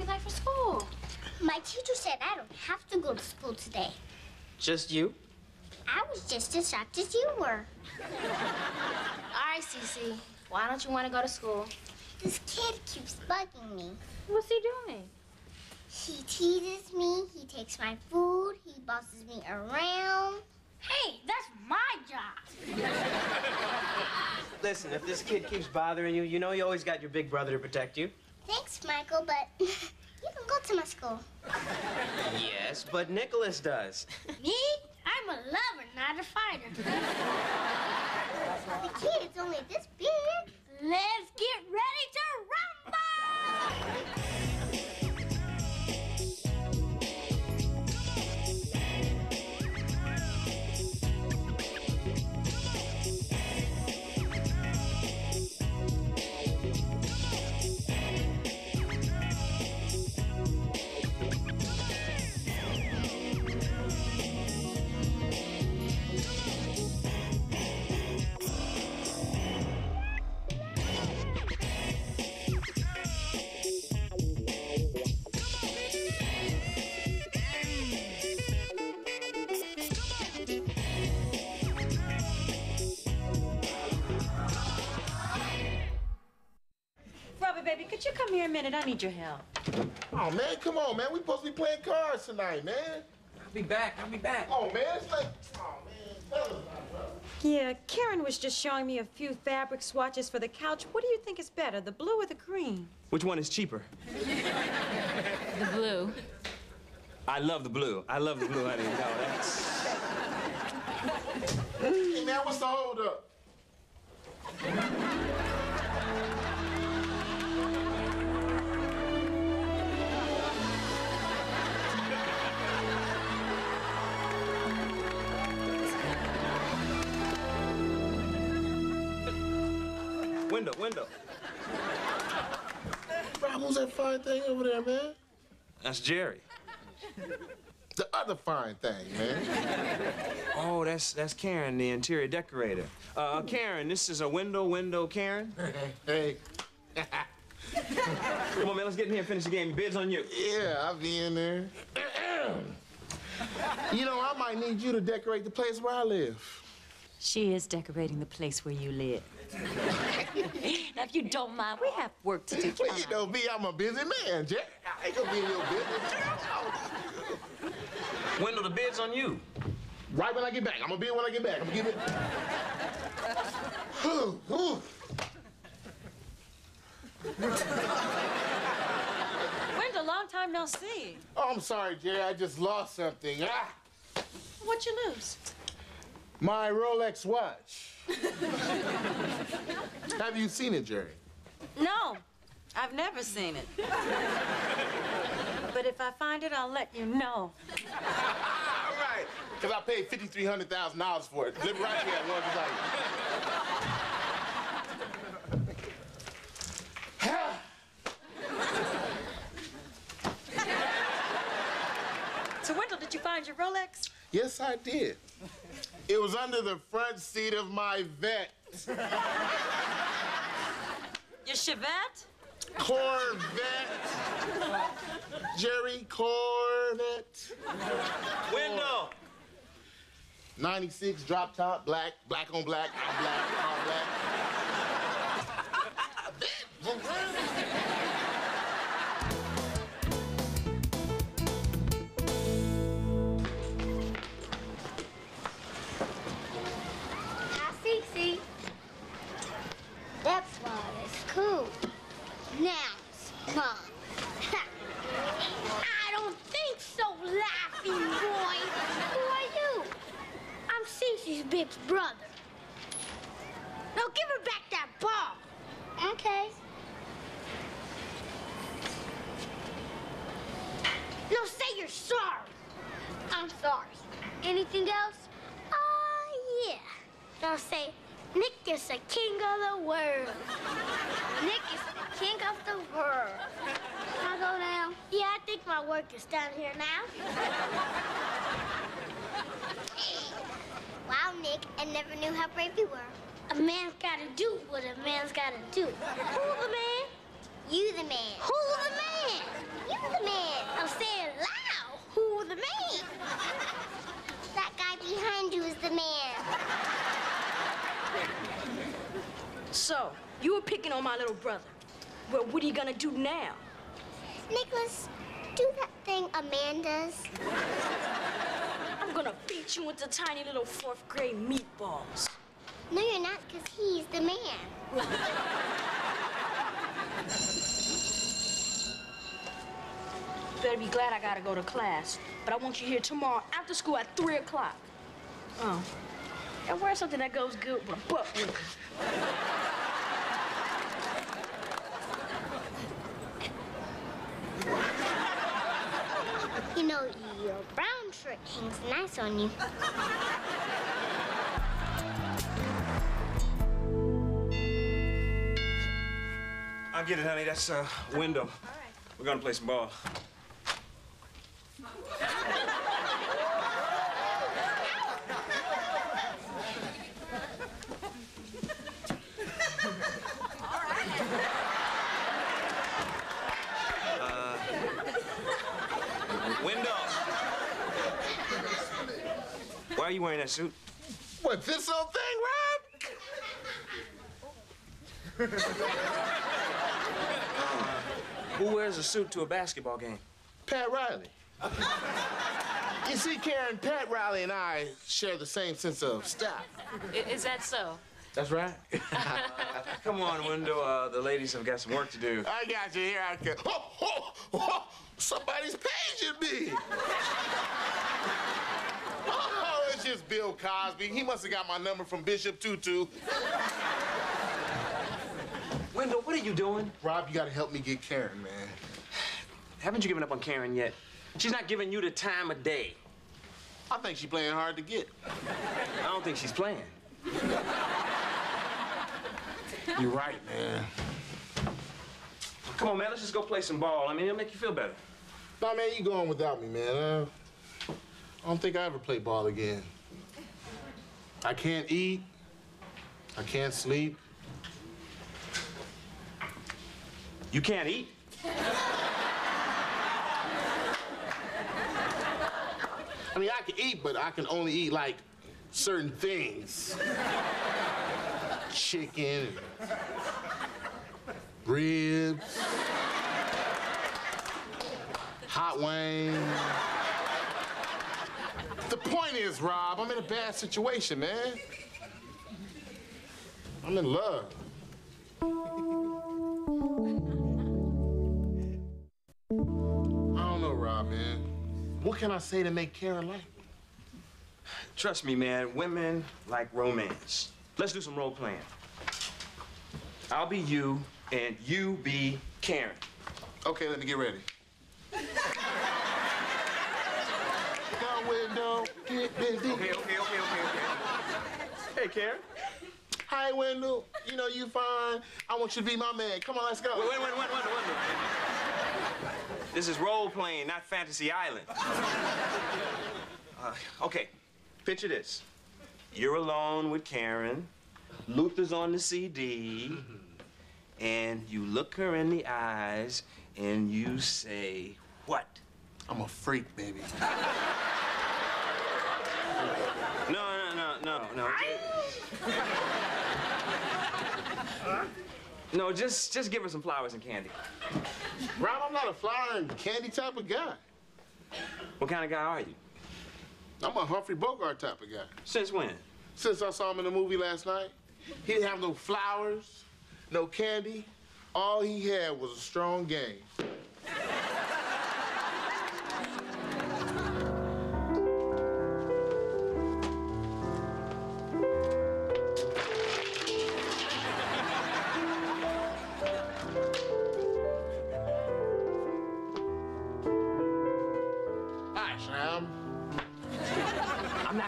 be late for school. My teacher said I don't have to go to school today. Just you? I was just as shocked as you were. All right, Cece. Why don't you want to go to school? This kid keeps bugging me. What's he doing? He teases me, he takes my food, he bosses me around. Hey, that's my job. Listen, if this kid keeps bothering you, you know you always got your big brother to protect you. Thanks, Michael, but you can go to my school. Yes, but Nicholas does. Me? I'm a lover, not a fighter. the kid is only this big. Let's Robbie, could you come here a minute? I need your help. Oh man, come on, man. We supposed to be playing cards tonight, man. I'll be back. I'll be back. Oh man, it's like, oh man, fellas, brother. Yeah, Karen was just showing me a few fabric swatches for the couch. What do you think is better, the blue or the green? Which one is cheaper? The blue. I love the blue. I love the blue, honey. No, that's. Hey man, what's the hold Window, window. Bro, who's that fine thing over there, man? That's Jerri. The other fine thing, man. Oh, that's that's Karen, the interior decorator. Uh, Karen, this is a window, window, Karen. hey. Come on, man, let's get in here and finish the game. Bids on you. Yeah, I'll be in there. you know, I might need you to decorate the place where I live. She is decorating the place where you live. now, if you don't mind, we have work to do. Well, you know me, I'm a busy man, Jack. I ain't gonna be in your business. Window, the bids on you. Right when I get back. I'm gonna be when I get back. I'm gonna give it. Whew, whew. Wendell, long time no see. Oh, I'm sorry, Jerri. I just lost something. Ah, What'd you lose? My Rolex watch. Have you seen it, Jerri? No, I've never seen it. but if I find it, I'll let you know. All right. Because I paid $5,300,000 for it. Live right here at one So, Wendell, did you find your Rolex? Yes, I did. It was under the front seat of my vet. Your Chevette? Corvette. Jerri Corvette. Window. 96 drop top, black, black on black, I'm black, I'm black. They'll say, Nick is the king of the world. Nick is the king of the world. I go now. Yeah, I think my work is done here now. wow, Nick, I never knew how brave you were. A man's gotta do what a man's gotta do. Who the man? You the man. Who the man? You the man. I'm saying loud. Who the man? that guy behind you is the man. Picking on my little brother. Well, what are you gonna do now? Nicholas, do that thing Amanda's. I'm gonna beat you into tiny little fourth grade meatballs. No, you're not, because he's the man. Better be glad I gotta go to class. But I want you here tomorrow after school at 3 o'clock. Oh. And wear something that goes good with a butt whooping. Know, your brown shirt hangs nice on you. I'll get it, honey. That's a uh, window. We're gonna play some ball. Uh, window. Why are you wearing that suit? What, this old thing, Rob? Who wears a suit to a basketball game? Pat Riley. you see, Karen, Pat Riley and I share the same sense of style. Is that so? That's right. Come on, window. Uh, the ladies have got some work to do. I got you here. I can. Oh, oh, oh, somebody's paging me. It's just Bill Cosby. He must have got my number from Bishop Tutu. Wendell, what are you doing? Rob, you gotta help me get Karen, man. Haven't you given up on Karen yet? She's not giving you the time of day. I think she's playing hard to get. I don't think she's playing. You're right, man. Come on, man, let's just go play some ball. I mean, it'll make you feel better. Nah, man, you going without me, man. Uh, I don't think I ever play ball again. I can't eat. I can't sleep. You can't eat? I mean, I can eat, but I can only eat like certain things. Chicken, ribs, hot wings. The point is, Rob, I'm in a bad situation, man. I'm in love. I don't know, Rob, man. What can I say to make Karen like me? Trust me, man, women like romance. Let's do some role playing. I'll be you, and you be Karen. Okay, let me get ready. Go window, get busy. Okay, okay, okay, okay, okay. Hey, Karen. Hi, Wendell. You know you fine. I want you to be my man. Come on, let's go. Wait, wait, wait, wait, wait, wait, wait. This is role playing, not Fantasy Island. Uh, okay, picture this. You're alone with Karen. Luther's on the CD. And you look her in the eyes and you say, what? I'm a freak, baby. No, no, no, no, no. No, just just give her some flowers and candy. Rob, I'm not a flower and candy type of guy. What kind of guy are you? I'm a Humphrey Bogart type of guy. Since when? Since I saw him in the movie last night, he didn't have no flowers, no candy. All he had was a strong game.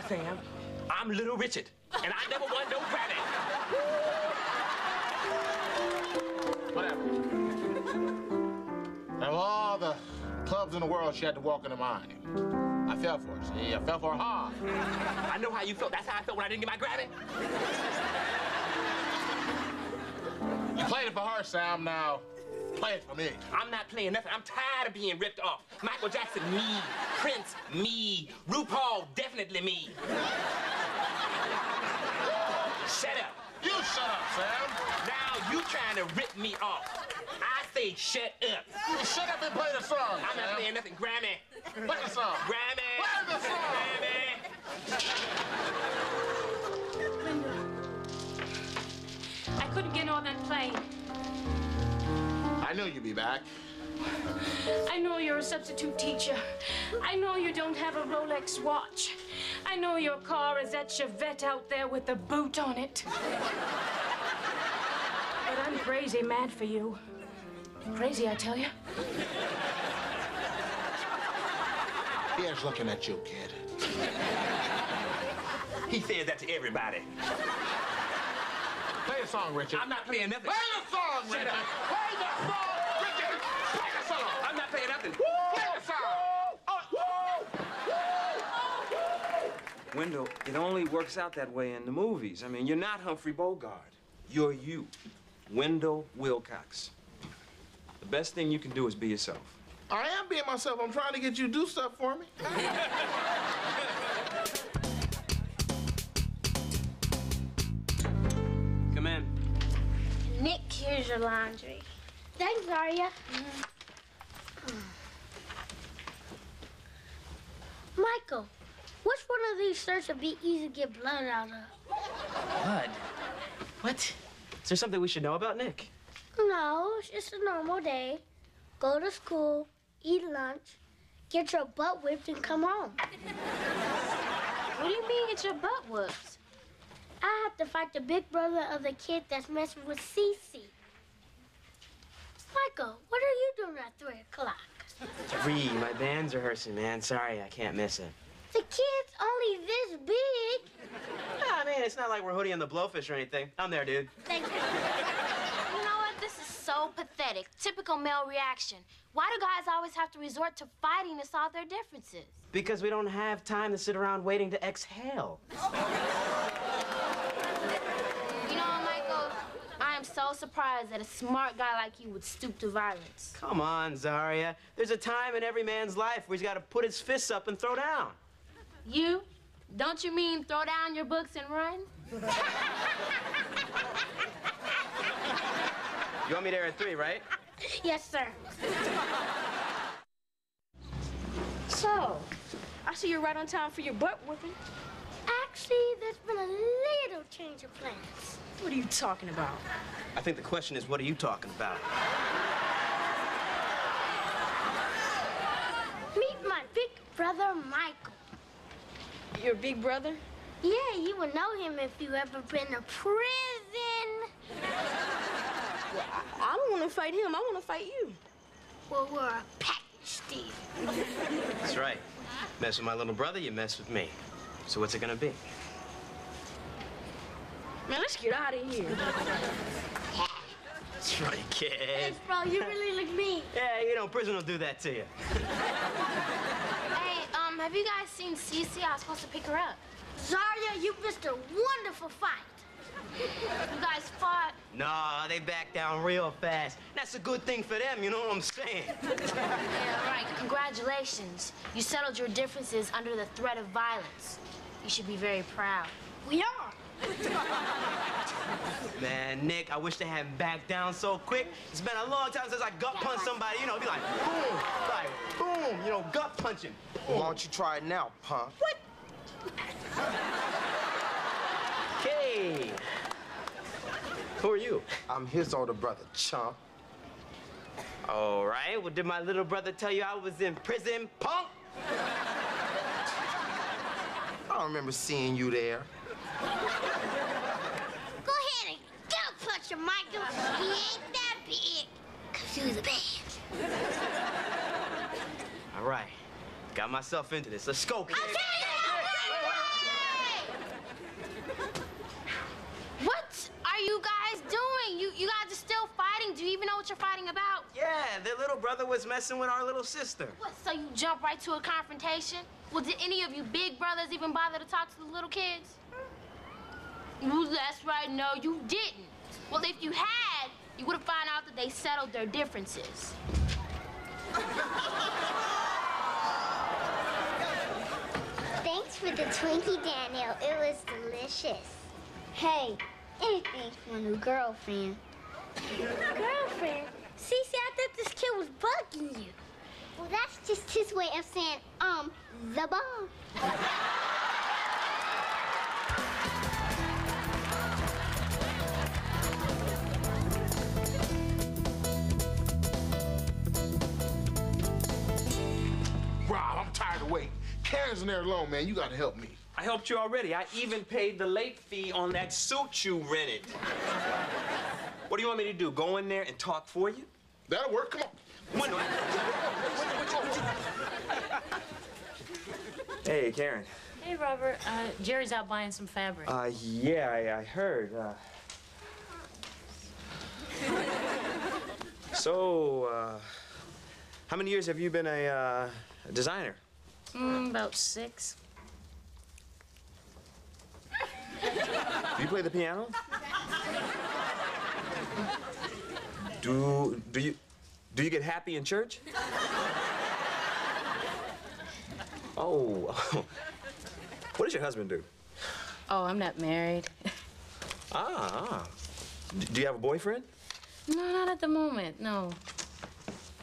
I'm Sam. I'm Little Richard, and I never won no Grammy. Whatever. Of all the clubs in the world, she had to walk into mine. I fell for her, see? I fell for her hard. I know how you felt. That's how I felt when I didn't get my Grammy. You played it for her, Sam. Now, play it for me. I'm not playing nothing. I'm tired of being ripped off. Michael Jackson, me. Prince, me. RuPaul, definitely me. Shut up. You shut up, Sam. Now you trying to rip me off. I say shut up. You shut up and play the song, I'm not playing nothing. Grammy. Play the song. Grammy. Play the song. Grammy. I couldn't get on that plane. I know you'd be back. I know you're a substitute teacher. I know you don't have a Rolex watch. I know your car is that Chevette out there with the boot on it. But I'm crazy mad for you. Crazy, I tell you. Here's looking at you, kid. He says that to everybody. Play a song, Richard. I'm not playing nothing. Play a song, Richard. Play the song, Richard. Play the song. I'm not playing nothing. Play the song. Uh, Wendell, it only works out that way in the movies. I mean, you're not Humphrey Bogart. You're you, Wendell Wilcox. The best thing you can do is be yourself. I am being myself. I'm trying to get you to do stuff for me. here's your laundry. Thanks, Zaria. Michael, which one of these shirts would be easy to get blood out of? Blood? What? Is there something we should know about Nick? No, it's just a normal day. Go to school, eat lunch, get your butt whipped, and come home. What do you mean get your butt whooped? I have to fight the big brother of the kid that's messing with Cece. Michael, what are you doing at 3 o'clock? Three. My band's rehearsing, man. Sorry, I can't miss it. The kid's only this big. Ah, man, it's not like we're Hootie and the Blowfish or anything. I'm there, dude. Thank you. You know what? This is so pathetic. Typical male reaction. Why do guys always have to resort to fighting to solve their differences? Because we don't have time to sit around waiting to exhale. You know, Michael, I am so surprised that a smart guy like you would stoop to violence. Come on, Zaria. There's a time in every man's life where he's got to put his fists up and throw down. You? Don't you mean throw down your books and run? You want me there at three, right? Yes, sir. So, I see you're right on time for your butt whooping. Actually, there's been a little change of plans. What are you talking about? I think the question is, what are you talking about? Meet my big brother, Michael. Your big brother? Yeah, you would know him if you ever been to prison. I don't want to fight him. I want to fight you. Well, we're a package deal. That's right. Mess with my little brother, you mess with me. So what's it gonna be? Man, let's get out of here. That's right, kid. Thanks, bro. You really look mean. Yeah, you know, prison will do that to you. Hey, um, have you guys seen Cece? I was supposed to pick her up. Zaria, you missed a wonderful fight. You guys fought. Nah, they backed down real fast. That's a good thing for them, you know what I'm saying? Yeah, right. Congratulations. You settled your differences under the threat of violence. You should be very proud. We are. Man, Nick, I wish they hadn't backed down so quick. It's been a long time since I gut punched somebody, you know, be like, boom, like, boom, you know, gut punching. Why don't you try it now, punk? What? Okay. Who are you? I'm his older brother, chump. All right, well, did my little brother tell you I was in prison, punk? I don't remember seeing you there. Go ahead and go punch him, Michael. He ain't that big. Cause you the bad. All right, got myself into this. Let's go, kid. What are you guys doing? You you guys are still fighting. Do you even know what you're fighting about? Yeah, their little brother was messing with our little sister. What? So you jump right to a confrontation? Well, did any of you big brothers even bother to talk to the little kids? Well, that's right. No, you didn't. Well, if you had, you would have found out that they settled their differences. Thanks for the Twinkie, Daniel. It was delicious. Hey, anything for a new girlfriend. girlfriend? Cece, I thought this kid was bugging you. Well, that's just his way of saying, um, the bomb. Rob, I'm tired of waiting. Karen's in there alone, man. You gotta help me. I helped you already. I even paid the late fee on that suit you rented. what do you want me to do? Go in there and talk for you? That'll work. Come on. Hey, Karen. Hey, Robert. Uh, Jerri's out buying some fabric. Uh, yeah, I, I heard. Uh... so, uh, how many years have you been a, uh, a designer? Mm, about six. Do you play the piano? Do do you do you get happy in church? Oh, what does your husband do? Oh, I'm not married. Ah, ah. Do you have a boyfriend? no, not at the moment. No.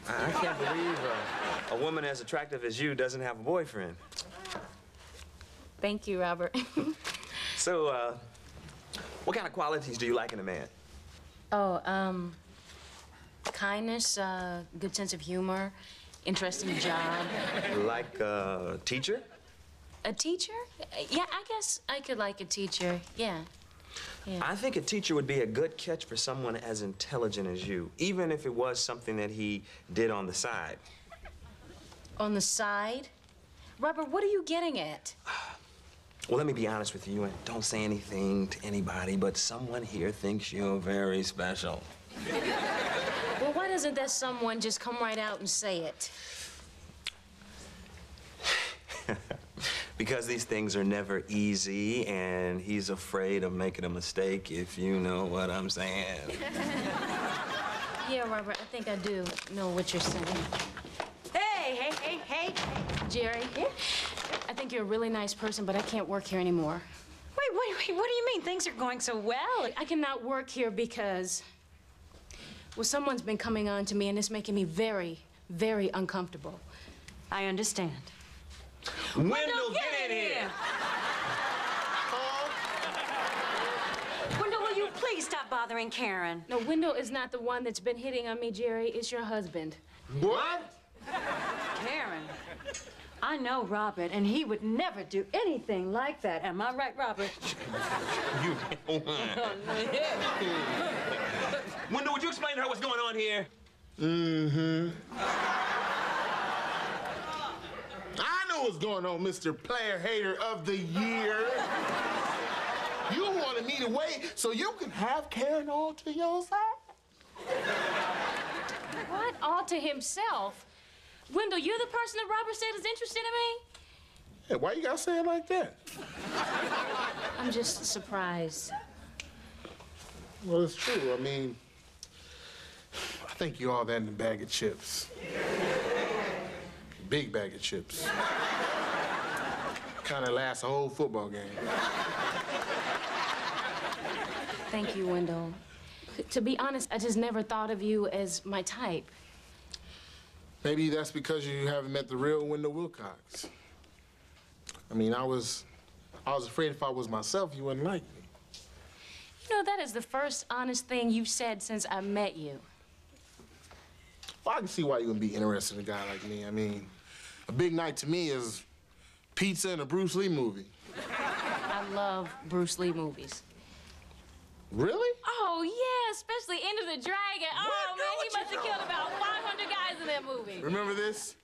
I, I can't believe uh, a woman as attractive as you doesn't have a boyfriend. Thank you, Robert. So, uh, what kind of qualities do you like in a man? oh, um, kindness, uh, good sense of humor, interesting job. Like a teacher? A teacher? Yeah, I guess I could like a teacher. Yeah. Yeah. I think a teacher would be a good catch for someone as intelligent as you, even if it was something that he did on the side. On the side? Robert, what are you getting at? Well, let me be honest with you, and don't say anything to anybody, but someone here thinks you're very special. Well, why doesn't that someone just come right out and say it? Because these things are never easy, and he's afraid of making a mistake, if you know what I'm saying. Yeah, Robert, I think I do know what you're saying. Hey, hey, hey, hey. Jerri, I think you're a really nice person, but I can't work here anymore. Wait, wait, wait. What do you mean? Things are going so well. I cannot work here because, well, someone's been coming on to me, and it's making me very, very uncomfortable. I understand. Wendell, get in here! Wendell, will you please stop bothering Karen? No, Wendell is not the one that's been hitting on me, Jerri. It's your husband. What? Karen. I know Robert, and he would never do anything like that. Am I right, Robert? You. Wendell, would you explain to her what's going on here? Mm-hmm. I know what's going on, Mr. Player Hater of the Year. You wanted me to wait so you can have Karen all to yourself? What? All to himself? Wendell, you're the person that Robert said is interested in me? Hey, why you gotta say it like that? I'm just surprised. Well, it's true. I mean, I think you all that in a bag of chips. Big bag of chips. Kind of lasts a whole football game. Thank you, Wendell. To be honest, I just never thought of you as my type. Maybe that's because you haven't met the real Wendell Wilcox. I mean, I was, I was afraid if I was myself, you wouldn't like me. You know, that is the first honest thing you've said since I met you. Well, I can see why you wouldn't be interested in a guy like me. I mean, a big night to me is pizza and a Bruce Lee movie. I love Bruce Lee movies. Really? Oh, yeah, especially Enter the Dragon. Oh, man, he must have killed about 500 guys in that movie. Remember this?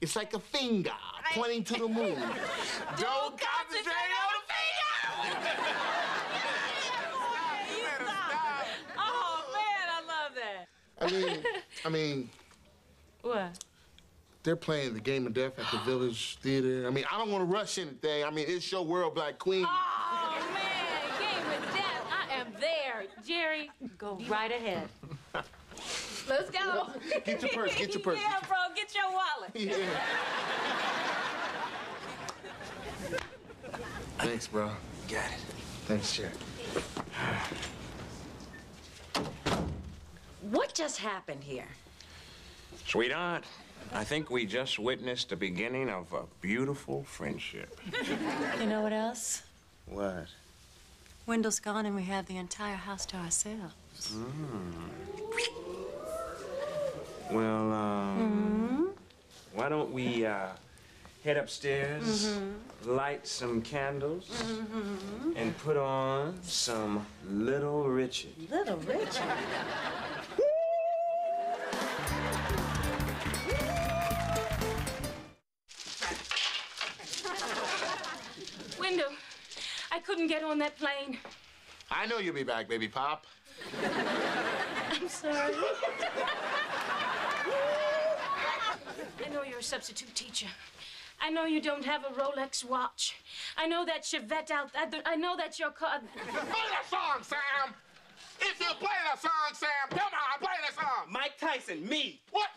It's like a finger pointing to the moon. Don't concentrate on the finger! Oh, man, I love that. I mean, I mean, What? they're playing the game of death at the Village Theater. I mean, I don't want to rush anything. I mean, it's your world, Black Queen. Oh, man, game of death. I am there. Jerri, Go right ahead. let's go. Get your purse, get your purse. Yeah, bro, get your wallet. Yeah. Thanks, bro. Got it. Thanks, Jack. What just happened here? Sweetheart, I think we just witnessed the beginning of a beautiful friendship. You know what else? What? Wendell's gone and we have the entire house to ourselves. Well, um, why don't we uh, head upstairs, light some candles, and put on some Little Richard? Little Richard. Couldn't get on that plane. I know you'll be back, baby pop. I'm sorry. I know you're a substitute teacher. I know you don't have a Rolex watch. I know that Chevette out. I, I know that your car. Play that song, Sam! If you play that song, Sam, come on, play that song! Mike Tyson, me. What?